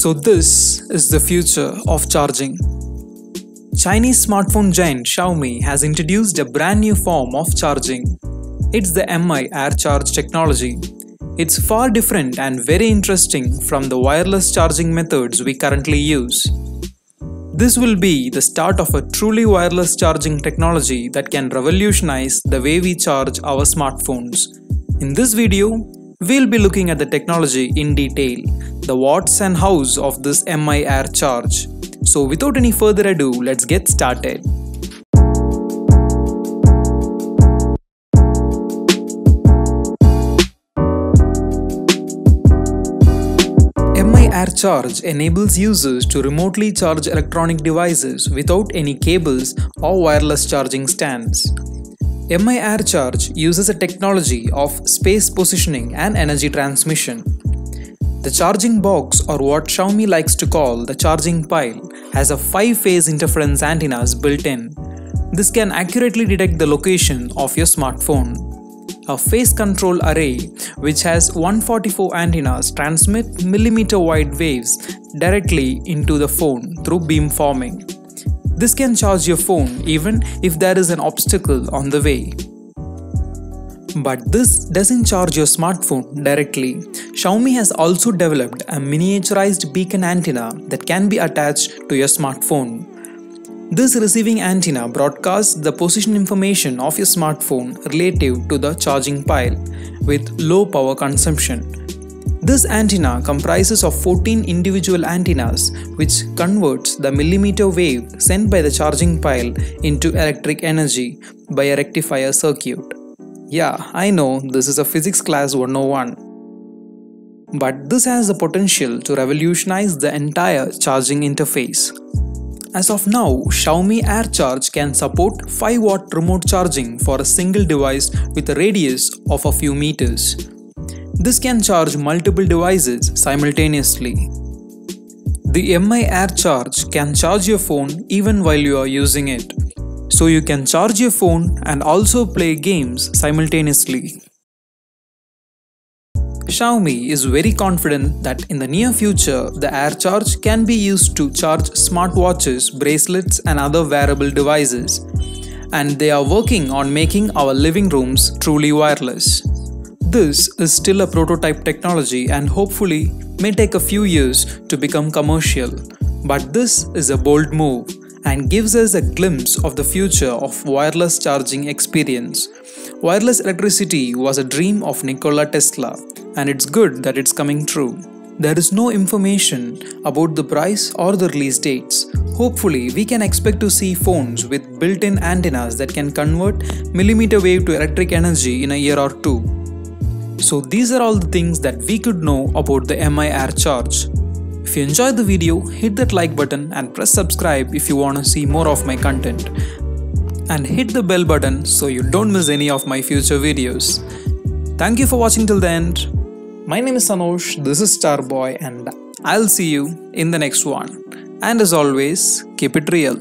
So, this is the future of charging. Chinese smartphone giant Xiaomi has introduced a brand new form of charging. It's the Mi Air Charge technology. It's far different and very interesting from the wireless charging methods we currently use. This will be the start of a truly wireless charging technology that can revolutionize the way we charge our smartphones. In this video, we'll be looking at the technology in detail, the whats and hows of this Mi Air charge. So without any further ado, let's get started. Mi Air Charge enables users to remotely charge electronic devices without any cables or wireless charging stands. Mi Air Charge uses a technology of space positioning and energy transmission. The charging box, or what Xiaomi likes to call the charging pile, has a 5 phase interference antennas built in. This can accurately detect the location of your smartphone. A phase control array, which has 144 antennas, transmit millimeter wide waves directly into the phone through beamforming. This can charge your phone even if there is an obstacle on the way. But this doesn't charge your smartphone directly. Xiaomi has also developed a miniaturized beacon antenna that can be attached to your smartphone. This receiving antenna broadcasts the position information of your smartphone relative to the charging pile with low power consumption. This antenna comprises of 14 individual antennas which converts the millimeter wave sent by the charging pile into electric energy by a rectifier circuit. Yeah, I know this is a physics class 101. But this has the potential to revolutionize the entire charging interface. As of now, Xiaomi Air Charge can support 5 watt remote charging for a single device with a radius of a few meters. This can charge multiple devices simultaneously. The Mi Air Charge can charge your phone even while you are using it. So you can charge your phone and also play games simultaneously. Xiaomi is very confident that in the near future, the Air Charge can be used to charge smartwatches, bracelets, and other wearable devices. And they are working on making our living rooms truly wireless. This is still a prototype technology and hopefully may take a few years to become commercial. But this is a bold move and gives us a glimpse of the future of wireless charging experience. Wireless electricity was a dream of Nikola Tesla, and it's good that it's coming true. There is no information about the price or the release dates. Hopefully, we can expect to see phones with built in antennas that can convert millimeter wave to electric energy in a year or two. So, these are all the things that we could know about the Mi Air Charge. If you enjoyed the video, hit that like button and press subscribe if you want to see more of my content. And hit the bell button so you don't miss any of my future videos. Thank you for watching till the end. My name is Sanosh, this is Starboy, and I'll see you in the next one. And as always, keep it real.